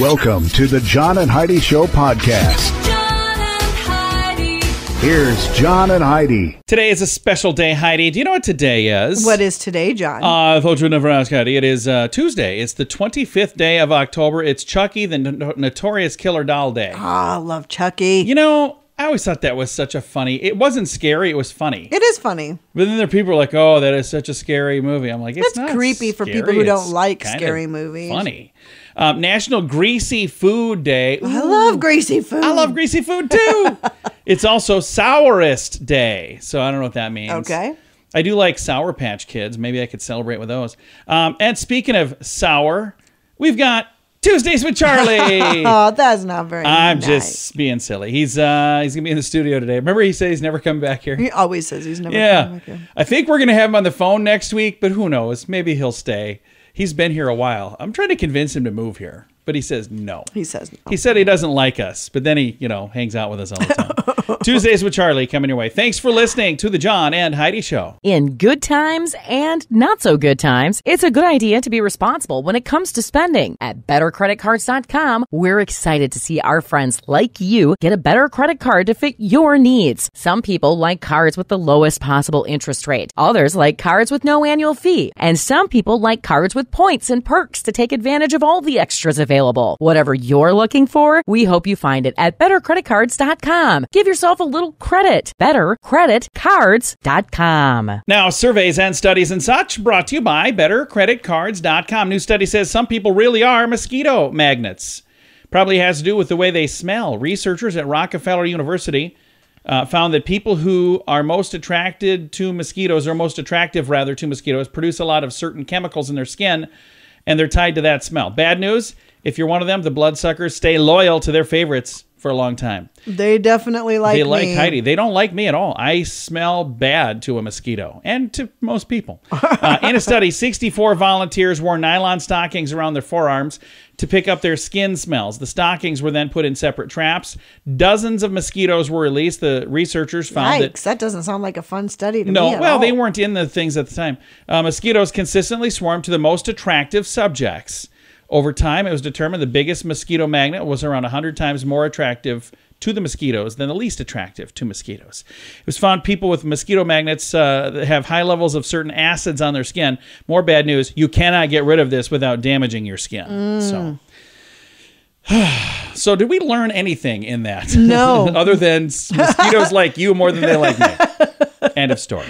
Welcome to the John and Heidi Show podcast. John and Heidi. Here's John and Heidi. Today is a special day, Heidi. Do you know what today is? What is today, John? Uh, I thought you'd never ask, Heidi. It is uh, Tuesday. It's the 25th day of October. It's Chucky, the no- notorious killer doll day. Ah, love Chucky. You know, I always thought that was such a funny. It wasn't scary. It was funny. it is funny. But then there are people are like, "Oh, that is such a scary movie." I'm like, "It's It's not creepy for people who don't it's like kind of scary movies." Funny. Um, National Greasy Food Day. I love greasy food. I love greasy food too. it's also Sourest Day. So I don't know what that means. Okay. I do like Sour Patch Kids. Maybe I could celebrate with those. Um, and speaking of sour, we've got Tuesdays with Charlie. Oh, that's not very I'm nice. just being silly. He's uh he's gonna be in the studio today. Remember he said he's never coming back here. He always says he's never coming Yeah, back here. I think we're gonna have him on the phone next week, but who knows? Maybe he'll stay. He's been here a while. I'm trying to convince him to move here, but he says no. He says no. He said he doesn't like us, but then he, you know, hangs out with us all the time. Tuesdays with Charlie coming your way. Thanks for listening to the John and Heidi Show. In good times and not so good times, it's a good idea to be responsible when it comes to spending. At bettercreditcards.com, we're excited to see our friends like you get a better credit card to fit your needs. Some people like cards with the lowest possible interest rate. Others like cards with no annual fee. And some people like cards with points and perks to take advantage of all the extras available. Whatever you're looking for, we hope you find it at bettercreditcards.com. Give yourself a little credit. Bettercreditcards.com. Now, surveys and studies and such brought to you by BetterCreditCards.com. New study says some people really are mosquito magnets. Probably has to do with the way they smell. Researchers at Rockefeller University uh, found that people who are most attracted to mosquitoes, or most attractive rather to mosquitoes, produce a lot of certain chemicals in their skin, and they're tied to that smell. Bad news if you're one of them, the bloodsuckers stay loyal to their favorites for a long time. They definitely like they me. like Heidi. They don't like me at all. I smell bad to a mosquito and to most people. Uh, in a study, 64 volunteers wore nylon stockings around their forearms to pick up their skin smells. The stockings were then put in separate traps. Dozens of mosquitoes were released. The researchers found that Yikes, that doesn't sound like a fun study to me no, at well, all. they weren't in the things at the time. Uh, mosquitoes consistently swarmed to the most attractive subjects. Over time, it was determined the biggest mosquito magnet was around 100 times more attractive to the mosquitoes than the least attractive to mosquitoes. It was found people with mosquito magnets uh, that have high levels of certain acids on their skin. More bad news: you cannot get rid of this without damaging your skin. So. So, did we learn anything in that? No. Other than mosquitoes like you more than they like me. End of story.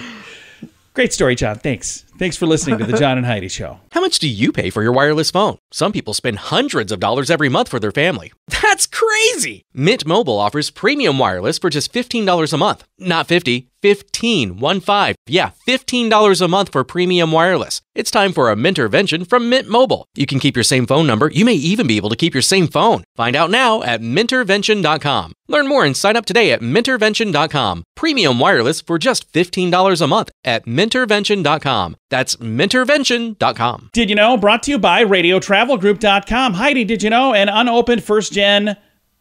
Great story, John. Thanks. Thanks for listening to the John and Heidi Show. How much do you pay for your wireless phone? Some people spend hundreds of dollars every month for their family. crazy! Mint Mobile offers premium wireless for just $15 a month. Not 50, 15, 1 5. Yeah, $15 a month for premium wireless. It's time for a Mintervention from Mint Mobile. You can keep your same phone number. You may even be able to keep your same phone. Find out now at mintervention.com. Learn more and sign up today at mintervention.com. Premium wireless for just $15 a month at mintervention.com. That's mintervention.com. Did you know? Brought to you by RadioTravelGroup.com. Heidi, did you know? An unopened first gen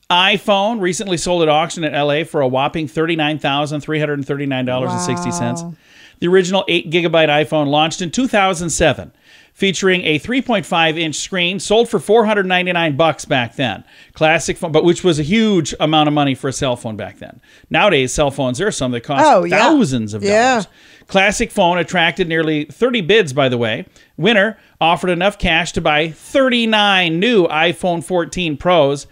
iPhone recently sold at auction at LA for a whopping $39,339.60. The original 8 gigabyte iPhone launched in 2007, featuring a 3.5 inch screen, sold for 499 bucks back then. Classic phone, but which was a huge amount of money for a cell phone back then. Nowadays, cell phones, there are some that cost Oh, yeah. thousands of Yeah. dollars. Classic phone attracted nearly 30 bids, by the way. Winner offered enough cash to buy 39 new iPhone 14 Pros.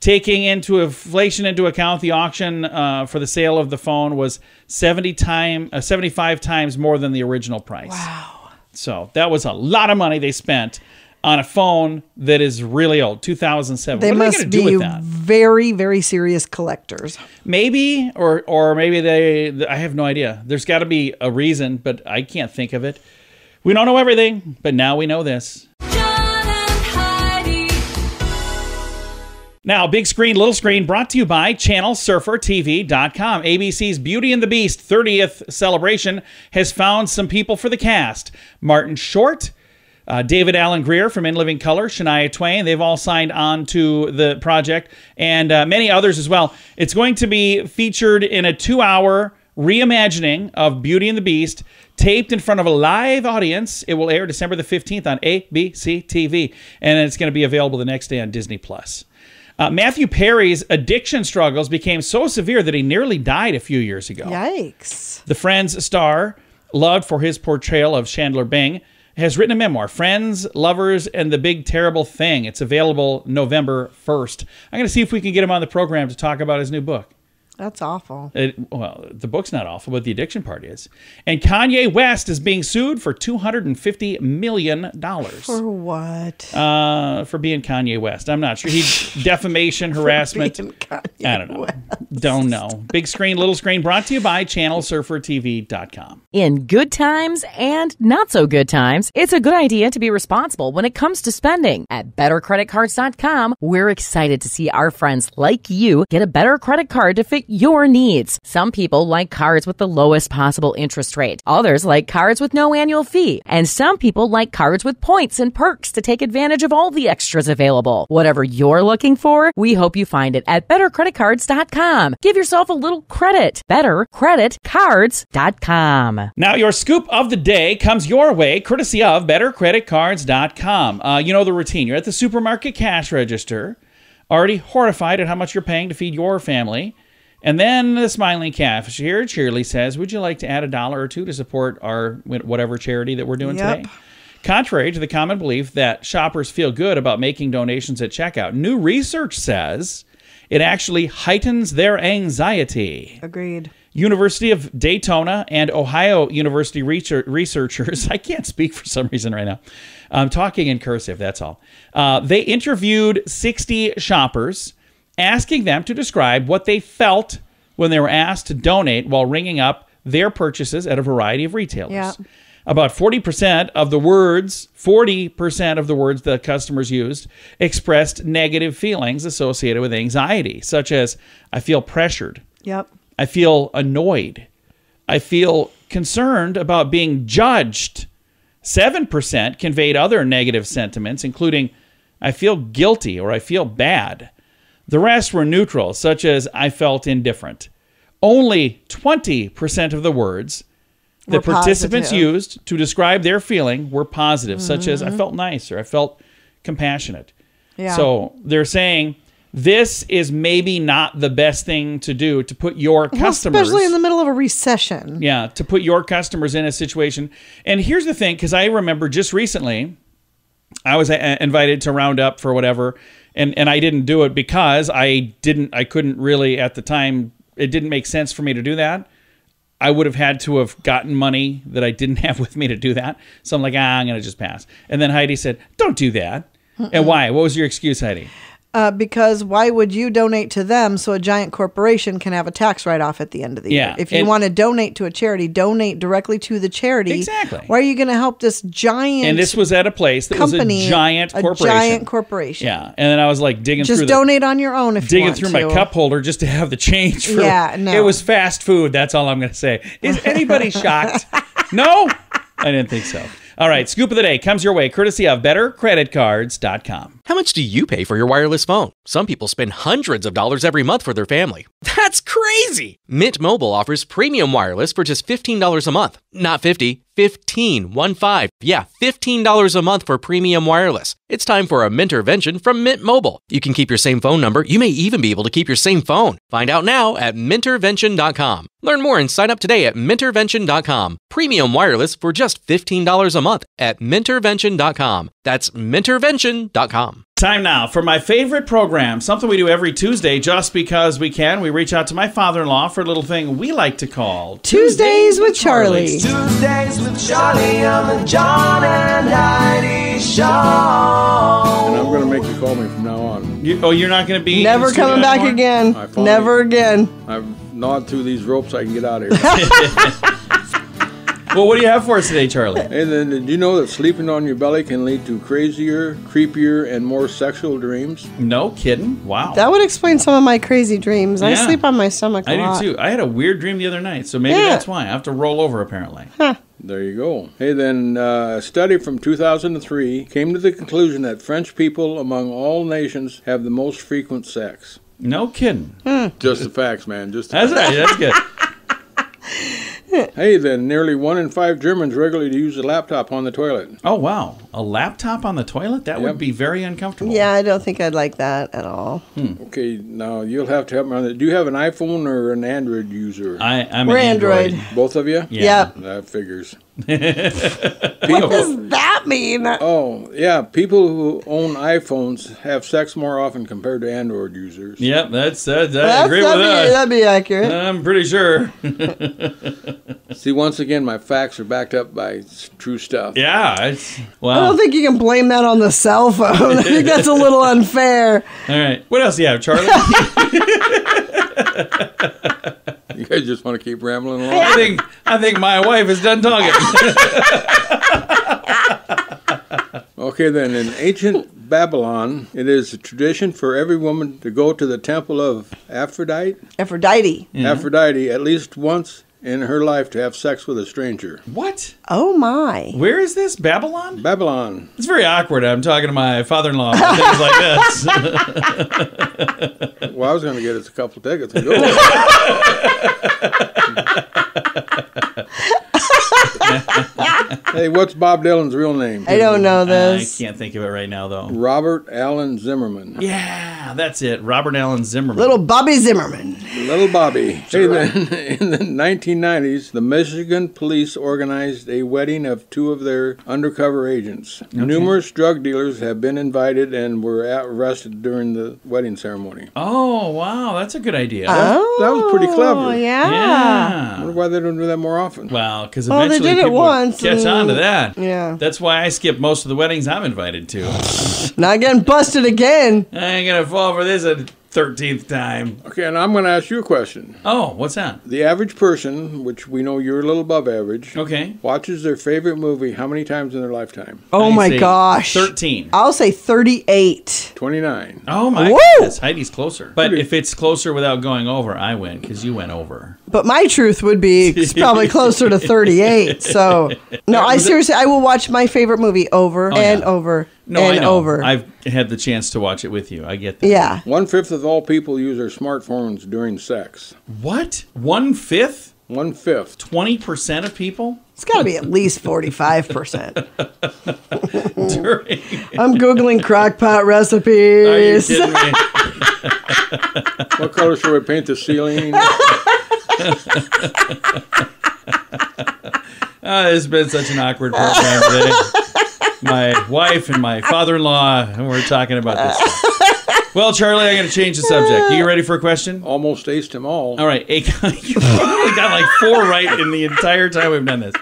Taking into inflation into account, the auction uh, for the sale of the phone was 70 time, uh, 75 times more than the original price. Wow. So that was a lot of money they spent on a phone that is really old, 2007. They what are they must do be with that? very, very serious collectors. Maybe, or or maybe they. I have no idea. There's got to be a reason, but I can't think of it. We don't know everything, but now we know this. Now, big screen, little screen, brought to you by ChannelSurferTV.com. ABC's Beauty and the Beast 30th celebration has found some people for the cast. Martin Short, uh, David Alan Grier from In Living Color, Shania Twain, they've all signed on to the project, and uh, many others as well. It's going to be featured in a two hour reimagining of Beauty and the Beast taped in front of a live audience. It will air December the 15th on ABC TV, and it's going to be available the next day on Disney Plus. Uh, Matthew Perry's addiction struggles became so severe that he nearly died a few years ago. Yikes. The Friends star, loved for his portrayal of Chandler Bing, has written a memoir, Friends, Lovers, and the Big Terrible Thing. It's available November 1st. I'm going to see if we can get him on the program to talk about his new book. That's awful. It, well, the book's not awful, but the addiction part is. And Kanye West is being sued for $250 million For what? uh, for being Kanye West. I'm not sure. He defamation, harassment. Being Kanye I don't know. West. Don't know. Big screen, little screen, brought to you by channelsurfertv.com. In good times and not so good times, it's a good idea to be responsible when it comes to spending. At bettercreditcards.com, we're excited to see our friends like you get a better credit card to fit your needs. Some people like cards with the lowest possible interest rate. Others like cards with no annual fee. And some people like cards with points and perks to take advantage of all the extras available. Whatever you're looking for, we hope you find it at bettercreditcards.com. Give yourself a little credit. Bettercreditcards.com. Now, your scoop of the day comes your way courtesy of bettercreditcards.com. Uh, you know the routine. You're at the supermarket cash register, already horrified at how much you're paying to feed your family. And then the smiling cashier cheerily says, Would you like to add a dollar or two to support our whatever charity that we're doing Yep. today? Contrary to the common belief that shoppers feel good about making donations at checkout, new research says it actually heightens their anxiety. Agreed. University of Daytona and Ohio University researchers, I can't speak for some reason right now. I'm talking in cursive, that's all. Uh, they interviewed 60 shoppers, asking them to describe what they felt when they were asked to donate while ringing up their purchases at a variety of retailers. Yeah. About 40% of the words, 40% of the words the customers used expressed negative feelings associated with anxiety, such as, I feel pressured. Yep. I feel annoyed. I feel concerned about being judged. 7% conveyed other negative sentiments, including I feel guilty or I feel bad. The rest were neutral, such as I felt indifferent. Only 20% of the words that Were participants positive. used to describe their feeling were positive, such as I mm-hmm. felt nice or I felt compassionate. Yeah. So they're saying this is maybe not the best thing to do to put your Well, customers especially in the middle of a recession. yeah, to put your customers in a situation. And here's the thing, because I remember just recently, I was uh, invited to round up for whatever, and and I didn't do it because I didn't, I couldn't really at the time. It didn't make sense for me to do that. I would have had to have gotten money that I didn't have with me to do that. So I'm like, ah, I'm gonna just pass. And then Heidi said, "Don't do that." And why? What was your excuse, Heidi? Uh, because why would you donate to them so a giant corporation can have a tax write off at the end of the Yeah, year? If you want to donate to a charity, donate directly to the charity. Exactly. Why are you going to help this giant And this was at a place that company, was a giant a giant corporation? Yeah, and then I was like digging Just the donate on your own if you digging through to. my cup holder just to have the change for Yeah, no. it was fast food that's all i'm going to say is anybody shocked no i didn't think so all right scoop of the day comes your way courtesy of bettercreditcards.com How much do you pay for your wireless phone? Some people spend hundreds of dollars every month for their family. That's crazy! Mint Mobile offers premium wireless for just $15 a month. Not 50, 15, 1 5. Yeah, $15 a month for premium wireless. It's time for a Mintervention from Mint Mobile. You can keep your same phone number. You may even be able to keep your same phone. Find out now at mintervention.com. Learn more and sign up today at mintervention.com. Premium wireless for just $15 a month at mintervention.com. That's mintervention.com. time now for my favorite program something we do every tuesday just because we can we reach out to my father-in-law for a little thing we like to call Tuesdays with Charlie. Tuesdays with Charlie on the John and Heidi Show. And I'm going to make you call me from now on. You, oh you're not going to be Never coming back anymore? again. I finally- Never again. I've gnawed through these ropes. I can get out of here. well what do you have for us today charlie and then, did you know that sleeping on your belly can lead to crazier, creepier, and more sexual dreams? no kidding wow That would explain some of my crazy dreams. I sleep on my stomach a I lot. I do too. I had a weird dream the other night, so maybe Yeah. that's why I have to roll over. Apparently, Huh. There you go. Hey, then uh, a study from 2003 came to the conclusion that French people among all nations have the most frequent sex. no kidding. Just the facts, man. Just the That's facts. right. That's good. Hey, then nearly one in five Germans regularly use a laptop on the toilet. Oh wow, a laptop on the toilet? That would be very uncomfortable. Yeah, I don't think I'd like that at all. Hmm. Okay, now you'll have to help me on that. Do you have an iPhone or an Android user? I, I'm We're an Android. Android. Both of you? Yeah. Yep. That figures. What does that mean? Oh, yeah. People who own iPhones have sex more often compared to Android users. Yep, that's, that's I agree with that'd, be, that. that'd be accurate. I'm pretty sure. See, once again, my facts are backed up by true stuff. Yeah, it's I don't think you can blame that on the cell phone. I think that's a little unfair. All right, what else do you have, Charlie? You guys just want to keep rambling along? I think I think my wife is done talking. Okay, then. In ancient Babylon, it is a tradition for every woman to go to the temple of Aphrodite, Aphrodite. Mm-hmm. Aphrodite at least once in her life to have sex with a stranger. what? Oh my. Where is this? Babylon? Babylon. It's very awkward. I'm talking to my father-in-law about things like this. Well, I was going to get us a couple tickets and go. hey, what's Bob Dylan's real name? I don't know this. I can't think of it right now, though. Robert Allen Zimmerman. Yeah, that's it. Robert Allen Zimmerman. Little Bobby Zimmerman. Little Bobby. Hey, then, in the 1990s, the Michigan police organized a wedding of two of their undercover agents. Numerous drug dealers have been invited and were arrested during the wedding ceremony. Oh wow, that's a good idea. Oh, that was pretty clever. Oh, yeah. I yeah. wonder why they don't do that more often. Well, because Well, they eventually did it people would once, catch and- on to that. Yeah. That's why I skip most of the weddings I'm invited to. Not getting busted again. I ain't gonna fall for this a thirteenth time. Okay, and I'm going to ask you a question. Oh, what's that? The average person, which we know you're a little above average, Okay. watches their favorite movie how many times in their lifetime? Oh I my gosh. Thirteen. I'll say 38. 29. Oh my Woo! goodness, Heidi's closer. But if it's closer without going over, I win because you went over. But my truth would be it's probably closer to 38. So, no, I seriously, I will watch my favorite movie over oh, and yeah. over No, and I know. over. I've had the chance to watch it with you. I get that. yeah. One fifth of all people use their smartphones during sex. What? One fifth? One fifth. Twenty percent of people It's got to be at least 45%. during? I'm Googling crockpot Are you recipes. kidding me? What color should we paint the ceiling? Oh, this has been such an awkward program today. My wife and my father-in-law, and we're talking about this. Well, Charlie, I'm going to change the subject. Are You ready for a question? Almost aced them all. All right, a, you probably got like four right in the entire time we've done this.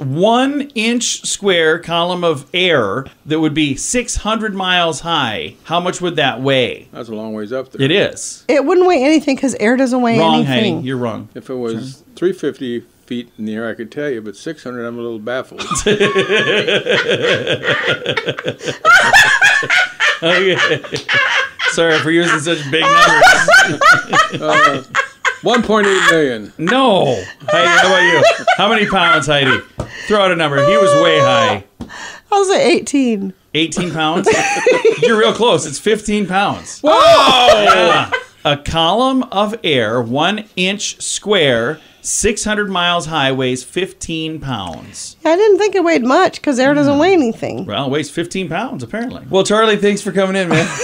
One inch square column of air that would be 600 miles high. How much would that weigh? That's a long ways up there. It is. It wouldn't weigh anything because air doesn't weigh Wrong, Heidi. anything. You're wrong. If it was 350 feet in the air, I could tell you, but 600, I'm a little baffled. Okay. Sorry for using such big numbers. Uh, 1.8 million. No. Heidi, how about you? How many pounds, Heidi? Throw out a number. He was way high. I'll say 18. 18 pounds? You're real close. It's 15 pounds. Whoa! Yeah. A column of air, one inch square, 600 miles high, weighs 15 pounds. I didn't think it weighed much because air doesn't weigh hmm. anything. Well, it weighs 15 pounds, apparently. Well, Charlie, thanks for coming in, man.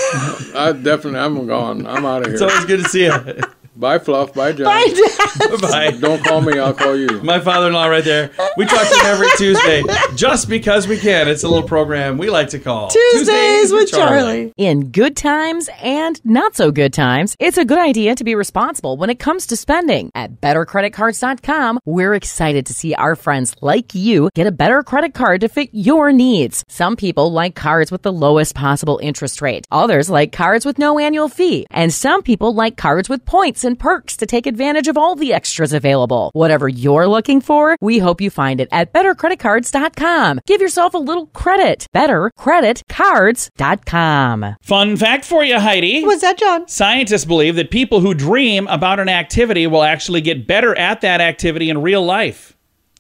I definitely, I'm gone. I'm out of here. It's always good to see you. Bye, Fluff. Bye, John. Bye, Dad. Bye. Don't call me, I'll call you. My father-in-law right there. We talk to him every Tuesday, just because we can. It's a little program we like to call Tuesdays with Charlie. In good times and not so good times, it's a good idea to be responsible when it comes to spending. At bettercreditcards.com, we're excited to see our friends like you get a better credit card to fit your needs. Some people like cards with the lowest possible interest rate. Others like cards with no annual fee. And some people like cards with points and perks to take advantage of all the extras available. Whatever you're looking for, we hope you find it at bettercreditcards.com. Give yourself a little credit. Bettercreditcards.com. Fun fact for you, Heidi. What's that, John? Scientists believe that people who dream about an activity will actually get better at that activity in real life.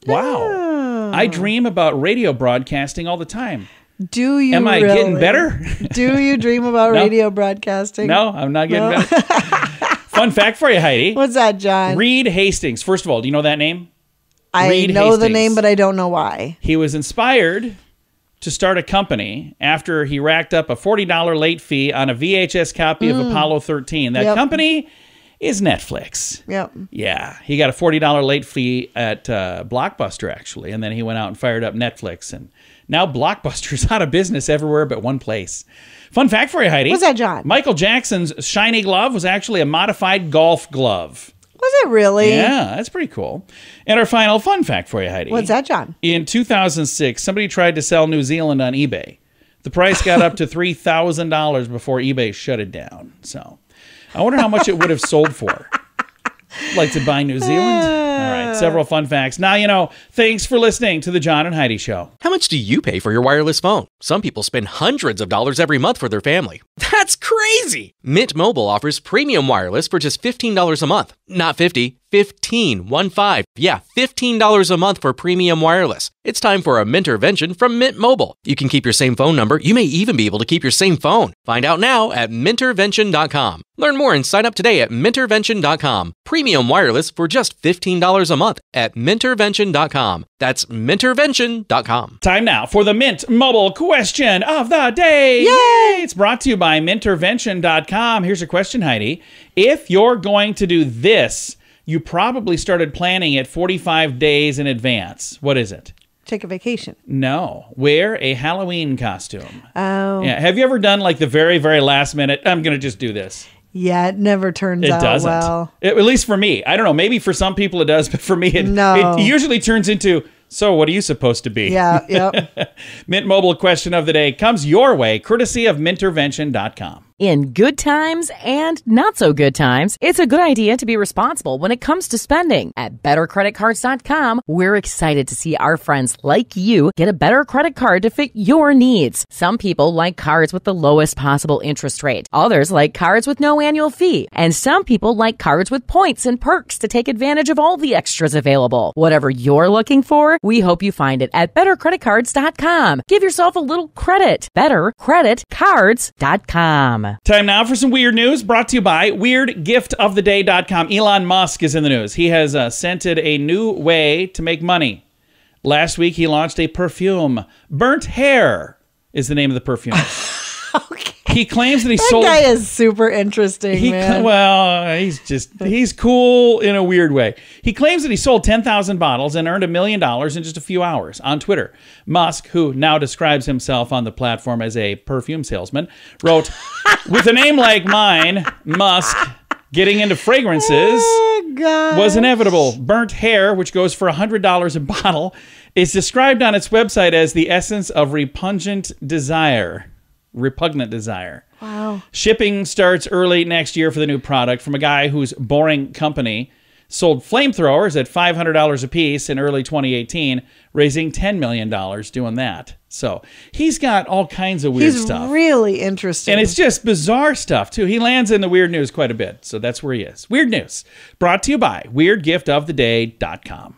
Wow. Oh. I dream about radio broadcasting all the time. Do you Am I really? getting better? Do you dream about No. radio broadcasting? no, I'm not getting No. better. Fun fact for you, Heidi. What's that, John? Reed Hastings. First of all, do you know that name? I Reed know the name, but I don't know why. He was inspired to start a company after he racked up a $40 late fee on a VHS copy of Apollo 13. That Mm. Yep. company is Netflix. Yep. Yeah, he got a $40 late fee at uh, Blockbuster, actually. And then he went out and fired up Netflix. And now Blockbuster's out of business everywhere but one place. Fun fact for you, Heidi. What's that, John? Michael Jackson's shiny glove was actually a modified golf glove. Was it really? Yeah, that's pretty cool. And our final fun fact for you, Heidi. What's that, John? In 2006, somebody tried to sell New Zealand on eBay. The price got up to $3,000 before eBay shut it down. So I wonder how much it would have sold for. Like to buy New Zealand? All right, several fun facts. Now you know. Thanks for listening to the John and Heidi Show. How much do you pay for your wireless phone? Some people spend hundreds of dollars every month for their family. That's crazy! Mint Mobile offers premium wireless for just $15 a month. Not 50, 15, 1 5. Yeah, $15 a month for premium wireless. It's time for a Mintervention from Mint Mobile. You can keep your same phone number. You may even be able to keep your same phone. Find out now at Mintervention.com. Learn more and sign up today at Mintervention.com. Premium wireless for just $15 a month at Mintervention.com. That's Mintervention.com. Time now for the Mint Mobile question of the day. Yay! It's brought to you by Mintervention.com. Here's your question, Heidi. If you're going to do this, you probably started planning it 45 days in advance. What is it? Take a vacation. No. Wear a Halloween costume. Oh. Yeah. Have you ever done like the very, very last minute? I'm going to just do this. Yeah, it never turns It out doesn't. well. It- at least for me. I don't know. Maybe for some people it does, but for me, it, No. it usually turns into. So, what are you supposed to be? Yeah, yep. Mint Mobile question of the day comes your way, courtesy of Mintervention.com. In good times and not so good times, it's a good idea to be responsible when it comes to spending. At bettercreditcards.com, we're excited to see our friends like you get a better credit card to fit your needs. Some people like cards with the lowest possible interest rate. Others like cards with no annual fee. And some people like cards with points and perks to take advantage of all the extras available. Whatever you're looking for, we hope you find it at bettercreditcards.com. Give yourself a little credit. Bettercreditcards.com. Time now for some weird news brought to you by WeirdGiftOfTheDay.com. Elon Musk is in the news. He has uh, scented a new way to make money. Last week, he launched a perfume. Burnt Hair is the name of the perfume. He claims that he That sold. That guy is super interesting, He man. well, he's just he's cool in a weird way. He claims that he sold 10,000 bottles and earned a million dollars in just a few hours on Twitter. Musk, who now describes himself on the platform as a perfume salesman, wrote, "With a name like mine, Musk getting into fragrances Oh, was inevitable. Burnt hair, which goes for $100 a bottle, is described on its website as the essence of repugnant desire. Repugnant desire. Wow. Shipping starts early next year for the new product from a guy whose boring company sold flamethrowers at $500 a piece in early 2018, raising $10 million doing that. So he's got all kinds of weird He's stuff. really interesting. and it's just bizarre stuff, too. He lands in the weird news quite a bit. So that's where he is. Weird news. Brought to you by WeirdGiftOfTheDay.com.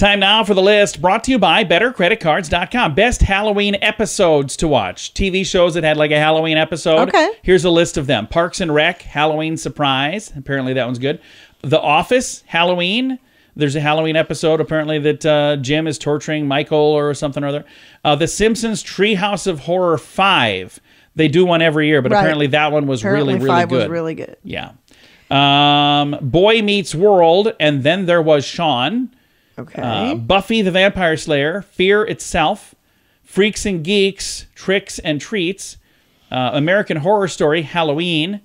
Time now for the list brought to you by BetterCreditCards.com. Best Halloween episodes to watch. TV shows that had like a Halloween episode. Okay. Here's a list of them Parks and Rec, Halloween Surprise. Apparently that one's good. The Office, Halloween. There's a Halloween episode apparently that uh, Jim is torturing Michael or something or other. Uh, the Simpsons Treehouse of Horror 5. They do one every year, but Right. apparently that one was Apparently really, really five good. was really good. yeah. Um, Boy Meets World, and then there was Sean. Okay. Uh, Buffy the Vampire Slayer, Fear Itself, Freaks and Geeks, Tricks and Treats, uh, American Horror Story, Halloween,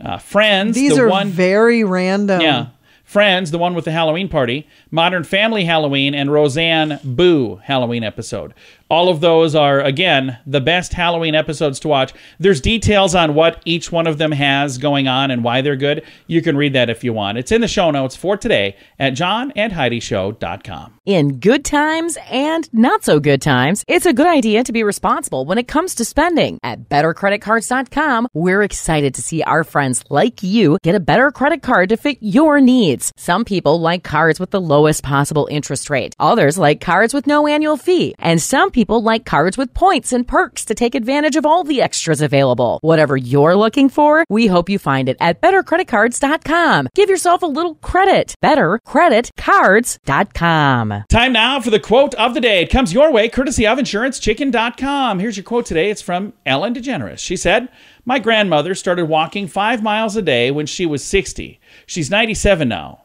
uh, Friends, These the are one, very random. yeah, Friends, the one with the Halloween party, Modern Family Halloween, and Roseanne Boo Halloween episode. All of those are again the best Halloween episodes to watch. There's details on what each one of them has going on and why they're good. You can read that if you want. It's in the show notes for today at johnandheidishow.com. In good times and not so good times, it's a good idea to be responsible when it comes to spending. At bettercreditcards.com, we're excited to see our friends like you get a better credit card to fit your needs. Some people like cards with the lowest possible interest rate. Others like cards with no annual fee. And some people people like cards with points and perks to take advantage of all the extras available. Whatever you're looking for, we hope you find it at bettercreditcards.com. Give yourself a little credit. Bettercreditcards.com. Time now for the quote of the day. It comes your way courtesy of InsuranceChicken.com. Here's your quote today. It's from Ellen DeGeneres. She said, My grandmother started walking five miles a day when she was 60. She's 97 now,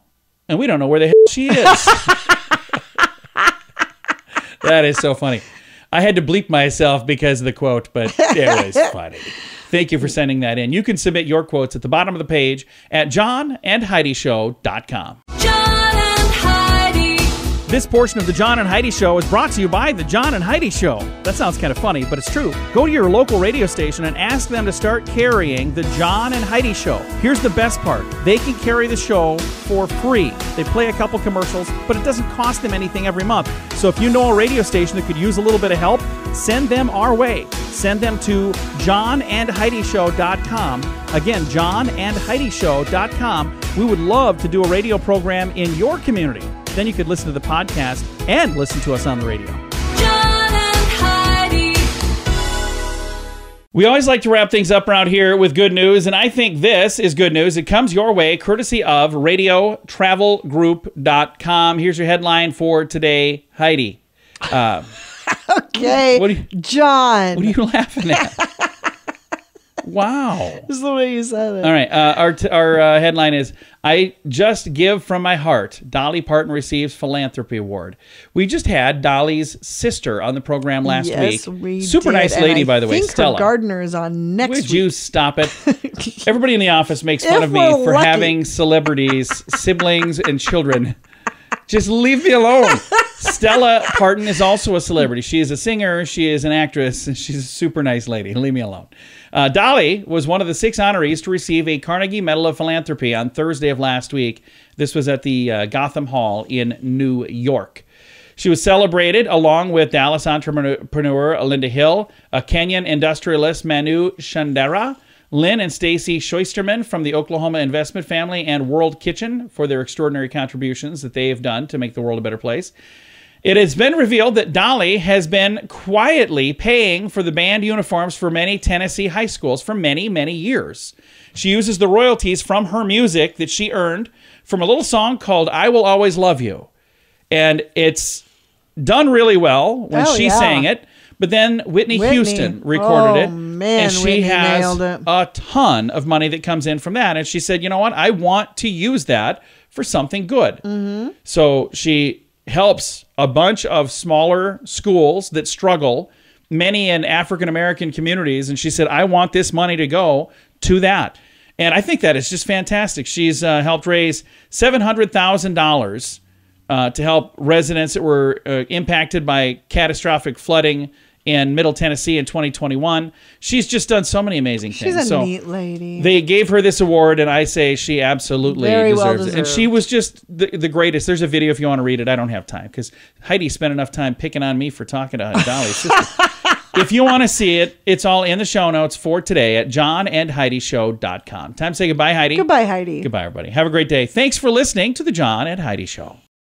and we don't know where the hell she is. that is so funny. I had to bleep myself because of the quote, but it was funny. Thank you for sending that in. You can submit your quotes at the bottom of the page at johnandheidishow.com. John and Heidi. This portion of the John and Heidi Show is brought to you by the John and Heidi Show. That sounds kind of funny, but it's true. Go to your local radio station and ask them to start carrying the John and Heidi Show. Here's the best part they can carry the show for free. They play a couple commercials, but it doesn't cost them anything every month. So if you know a radio station that could use a little bit of help, send them our way. Send them to johnandheidishow.com. Again, johnandheidishow.com. We would love to do a radio program in your community. Then you could listen to the podcast and listen to us on the radio. John and Heidi. We always like to wrap things up around here with good news, and I think this is good news. It comes your way courtesy of radiotravelgroup.com. Here's your headline for today, Heidi. Uh, Okay. What you- John. what are you laughing at? wow. This is the way you said it. All right. Uh, our t- our uh, headline is I just give from my heart. Dolly Parton receives philanthropy award. We just had Dolly's sister on the program last yes, week. we Super did, nice lady, by the way, Stella. Her gardener is on next week. Would week. you stop it? Everybody in the office makes fun If of me for lucky. having celebrities, siblings, and children. Just leave me alone. Stella Parton is also a celebrity. She is a singer, she is an actress, and she's a super nice lady. Leave me alone. Uh, Dolly was one of the six honorees to receive a Carnegie Medal of Philanthropy on Thursday of last week. This was at the uh, Gotham Hall in New York. She was celebrated along with Dallas entrepreneur Linda Hill, a Kenyan industrialist Manu Chandaria, Lynn and Stacy Schusterman from the Oklahoma Investment Family, and World Kitchen for their extraordinary contributions that they have done to make the world a better place. It has been revealed that Dolly has been quietly paying for the band uniforms for many Tennessee high schools for many, many years. She uses the royalties from her music that she earned from a little song called I Will Always Love You. And it's done really well when Oh, she yeah. sang it. But then Whitney, Whitney. Houston recorded Oh, it. man, and she Whitney has it. a ton of money that comes in from that. And she said, you know what? I want to use that for something good. Mm-hmm. So she helps a bunch of smaller schools that struggle, many in African American communities. And she said, I want this money to go to that. And I think that is just fantastic. She's uh, helped raise $700,000 uh, to help residents that were uh, impacted by catastrophic flooding in Middle Tennessee in 2021. She's just done so many amazing She's things. She's a so neat lady. they gave her this award, and I say she absolutely Very well deserves it. And she was just the, the greatest. There's a video if you want to read it. I don't have time because Heidi spent enough time picking on me for talking to Dolly's sister. if you want to see it, it's all in the show notes for today at johnandheidishow.com. Time to say goodbye, Heidi. Goodbye, Heidi. Goodbye, everybody. Have a great day. Thanks for listening to the John and Heidi Show.